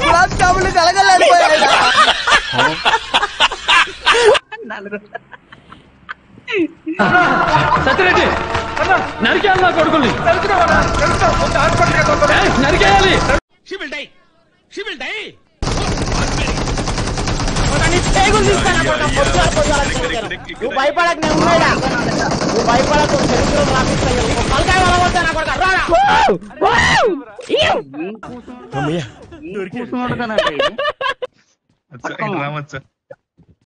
గులాబ్ జాములు కలగలేకపోయాడు సత్యరెడ్డి నరికేయాలి నా die షిబిల్ die నువ్వు భయపడక నేను ఉన్నాడా నువ్వు భయపడకు చరిత్ర పలకాయ నా కొడుకు